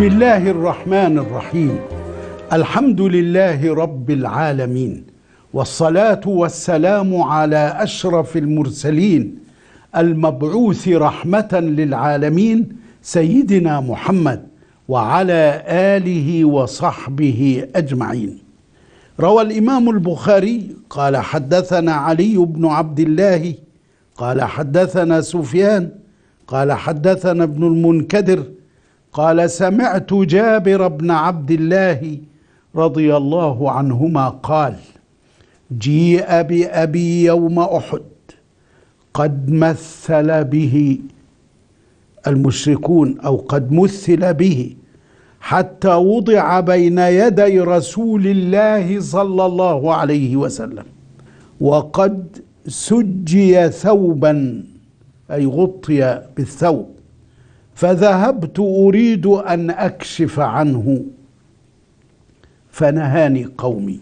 بسم الله الرحمن الرحيم. الحمد لله رب العالمين والصلاة والسلام على أشرف المرسلين المبعوث رحمة للعالمين سيدنا محمد وعلى آله وصحبه أجمعين. روى الإمام البخاري قال حدثنا علي بن عبد الله قال حدثنا سفيان قال حدثنا ابن المنكدر قال سمعت جابر بن عبد الله رضي الله عنهما قال جيء بأبي يوم أحد قد مثل به المشركون أو قد مثل به حتى وضع بين يدي رسول الله صلى الله عليه وسلم وقد سجي ثوبا أي غطي بالثوب. فذهبت أريد أن أكشف عنه. فنهاني قومي.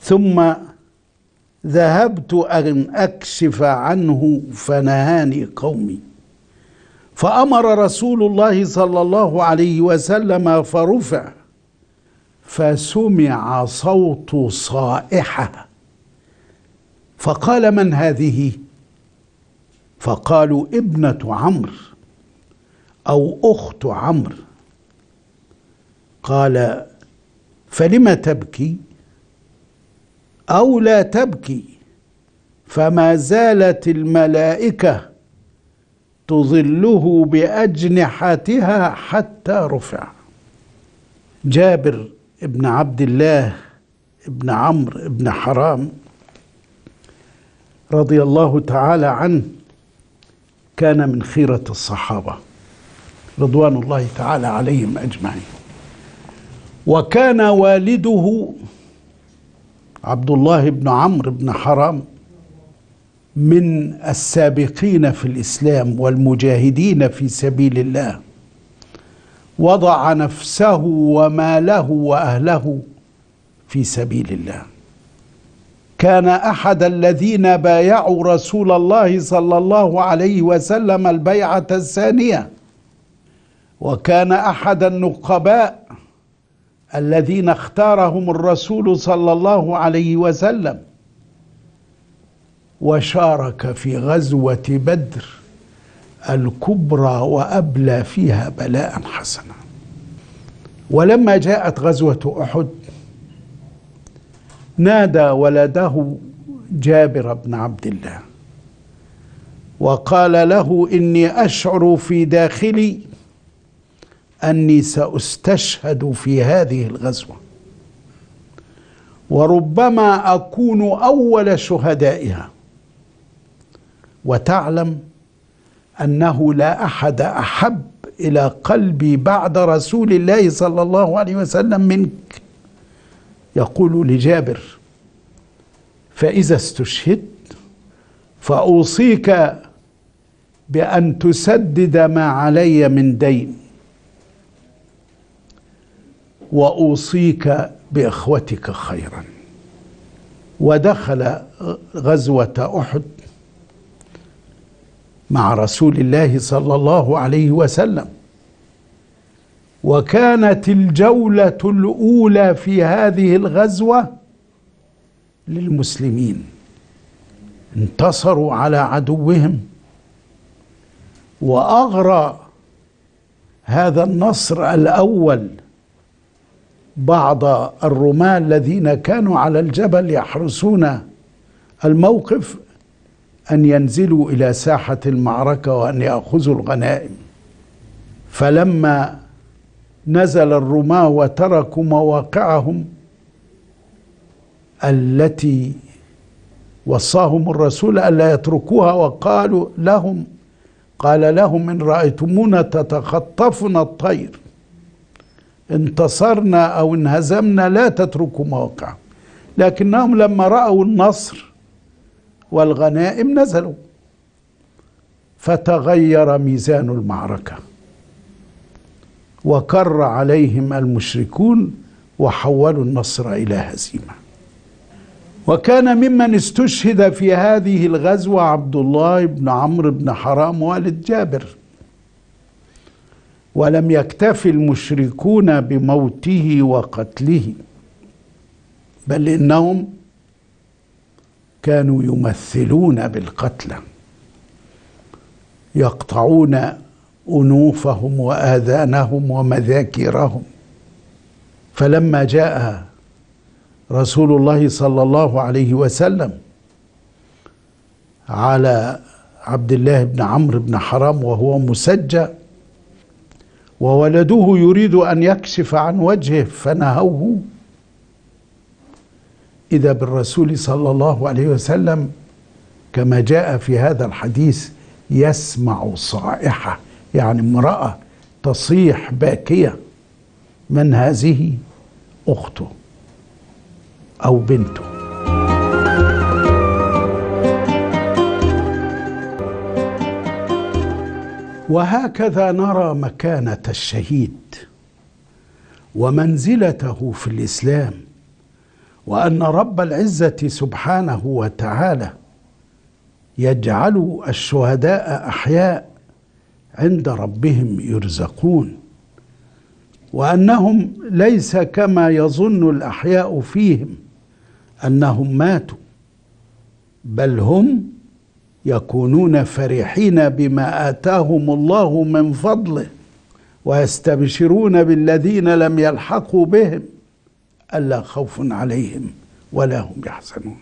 ثم ذهبت أن أكشف عنه فنهاني قومي. فأمر رسول الله صلى الله عليه وسلم فرفع فسمع صوت صائحة. فقال من هذه؟ فقالوا ابنة عمرو. أو أخت عمرو. قال فلم تبكي؟ أو لا تبكي؟ فما زالت الملائكة تظله بأجنحتها حتى رفع. جابر ابن عبد الله ابن عمرو ابن حرام رضي الله تعالى عنه كان من خيرة الصحابة. رضوان الله تعالى عليهم أجمعين. وكان والده عبد الله بن عمرو بن حرام من السابقين في الإسلام والمجاهدين في سبيل الله. وضع نفسه وماله وأهله في سبيل الله. كان أحد الذين بايعوا رسول الله صلى الله عليه وسلم البيعة الثانية. وكان أحد النقباء الذين اختارهم الرسول صلى الله عليه وسلم. وشارك في غزوة بدر الكبرى وأبلى فيها بلاء حسنا. ولما جاءت غزوة أحد نادى ولده جابر بن عبد الله وقال له إني أشعر في داخلي أني سأستشهد في هذه الغزوة. وربما أكون أول شهدائها. وتعلم أنه لا أحد أحب إلى قلبي بعد رسول الله صلى الله عليه وسلم منك. يقول لجابر فإذا استشهدت فأوصيك بأن تسدد ما علي من دين. وأوصيك بإخوتك خيرا. ودخل غزوة أحد مع رسول الله صلى الله عليه وسلم. وكانت الجولة الأولى في هذه الغزوة للمسلمين. انتصروا على عدوهم. وأغرى هذا النصر الأول بعض الرماة الذين كانوا على الجبل يحرسون الموقف أن ينزلوا إلى ساحة المعركة وأن يأخذوا الغنائم. فلما نزل الرماة وتركوا مواقعهم التي وصاهم الرسول ألا يتركوها وقالوا لهم قال لهم إن رأيتمونا تتخطفنا الطير. انتصرنا أو انهزمنا لا تتركوا مواقع لكنهم لما رأوا النصر والغنائم نزلوا. فتغير ميزان المعركة. وكر عليهم المشركون وحولوا النصر إلى هزيمة. وكان ممن استشهد في هذه الغزوة عبد الله بن عمرو بن حرام والد جابر. ولم يكتف المشركون بموته وقتله بل إنهم كانوا يمثلون بالقتلى يقطعون أنوفهم وآذانهم ومذاكرهم. فلما جاء رسول الله صلى الله عليه وسلم على عبد الله بن عمرو بن حرام وهو مسجى وولده يريد أن يكشف عن وجهه فنهوه. إذا بالرسول صلى الله عليه وسلم كما جاء في هذا الحديث يسمع صائحة يعني امرأة تصيح باكية من هذه أخته أو بنته. وهكذا نرى مكانة الشهيد ومنزلته في الإسلام وأن رب العزة سبحانه وتعالى يجعل الشهداء أحياء عند ربهم يرزقون وأنهم ليس كما يظن الأحياء فيهم أنهم ماتوا بل هم يكونون فرحين بما آتاهم الله من فضله ويستبشرون بالذين لم يلحقوا بهم ألا خوف عليهم ولا هم يحزنون.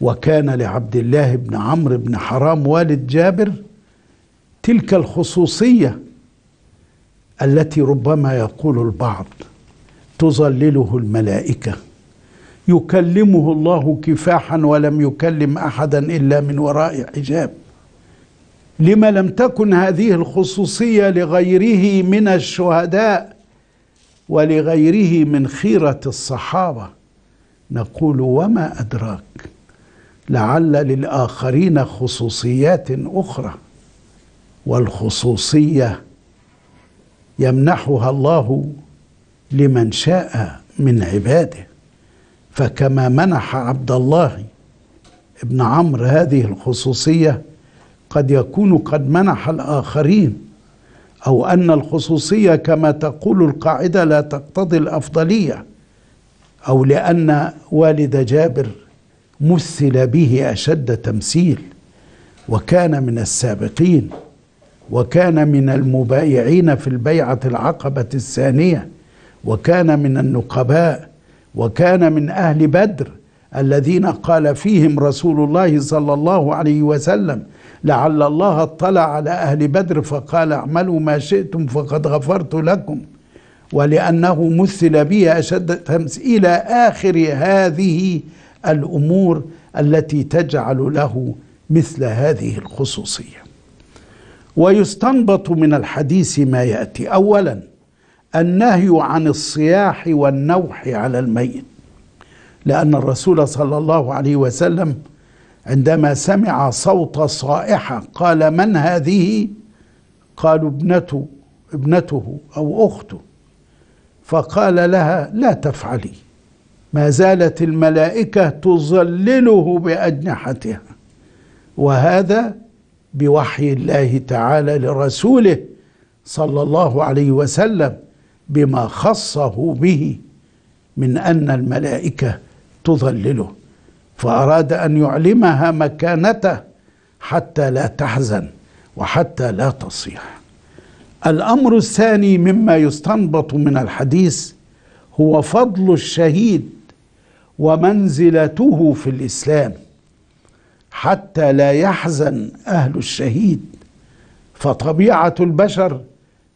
وكان لعبد الله بن عمرو بن حرام والد جابر تلك الخصوصية التي ربما يقول البعض تظلله الملائكة يكلمه الله كفاحا ولم يكلم احدا إلا من وراء حجاب. لما لم تكن هذه الخصوصية لغيره من الشهداء ولغيره من خيرة الصحابة. نقول وما أدراك؟ لعل للآخرين خصوصيات أخرى. والخصوصية يمنحها الله لمن شاء من عباده. فكما منح عبد الله ابن عمرو هذه الخصوصية قد يكون قد منح الآخرين أو أن الخصوصية كما تقول القاعدة لا تقتضي الأفضلية أو لأن والد جابر مثل به أشد تمثيل وكان من السابقين وكان من المبايعين في البيعة العقبة الثانية وكان من النقباء وكان من أهل بدر الذين قال فيهم رسول الله صلى الله عليه وسلم لعل الله اطلع على أهل بدر فقال اعملوا ما شئتم فقد غفرت لكم. ولأنه مثل به أشد تمس إلى آخر هذه الأمور التي تجعل له مثل هذه الخصوصية. ويستنبط من الحديث ما يأتي. اولا النهي عن الصياح والنوح على الميت. لأن الرسول صلى الله عليه وسلم عندما سمع صوت صائحه قال من هذه؟ قالوا ابنته ابنته أو أخته. فقال لها لا تفعلي. ما زالت الملائكة تظلله بأجنحتها. وهذا بوحي الله تعالى لرسوله صلى الله عليه وسلم. بما خصه به من أن الملائكة تظلله فأراد أن يعلمها مكانته حتى لا تحزن وحتى لا تصيح. الأمر الثاني مما يستنبط من الحديث هو فضل الشهيد ومنزلته في الإسلام. حتى لا يحزن أهل الشهيد فطبيعة البشر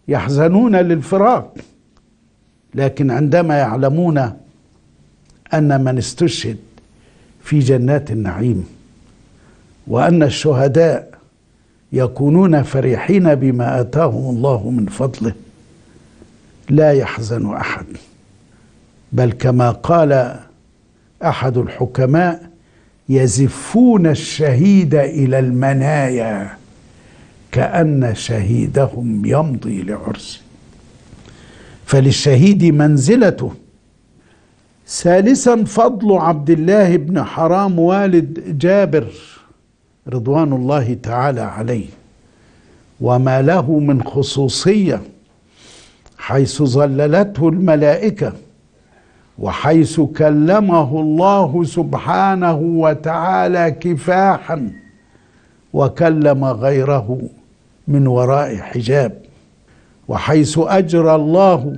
يحزنون للفراق. لكن عندما يعلمون أن من استشهد في جنات النعيم وأن الشهداء يكونون فرحين بما آتاهم الله من فضله لا يحزن أحد. بل كما قال أحد الحكماء يزفون الشهيد إلى المنايا كأن شهيدهم يمضي لعرسه. فللشهيد منزلته. ثالثا فضل عبد الله بن حرام والد جابر رضوان الله تعالى عليه. وما له من خصوصية حيث ظللته الملائكة وحيث كلمه الله سبحانه وتعالى كفاحا وكلم غيره من وراء حجاب. وحيث أجرى الله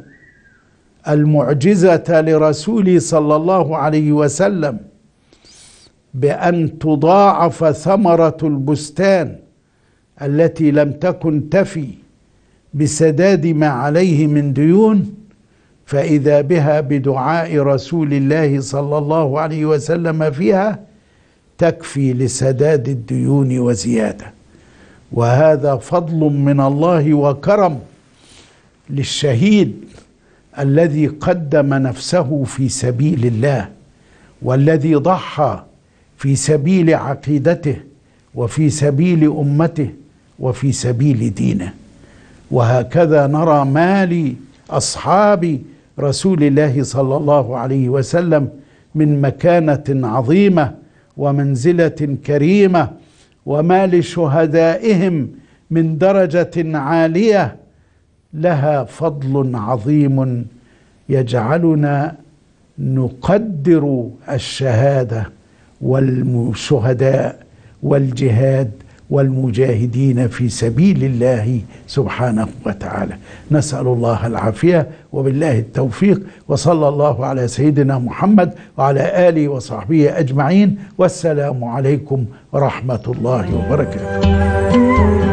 المعجزة لرسوله صلى الله عليه وسلم بأن تضاعف ثمرة البستان التي لم تكن تفي بسداد ما عليه من ديون فإذا بها بدعاء رسول الله صلى الله عليه وسلم فيها تكفي لسداد الديون وزيادة. وهذا فضل من الله وكرم للشهيد الذي قدم نفسه في سبيل الله والذي ضحى في سبيل عقيدته وفي سبيل أمته وفي سبيل دينه. وهكذا نرى ما لاصحاب رسول الله صلى الله عليه وسلم من مكانة عظيمة ومنزلة كريمة وما لشهدائهم من درجة عالية لها فضل عظيم يجعلنا نقدر الشهادة والشهداء والجهاد والمجاهدين في سبيل الله سبحانه وتعالى. نسأل الله العافية وبالله التوفيق وصلى الله على سيدنا محمد وعلى آله وصحبه أجمعين والسلام عليكم ورحمة الله وبركاته.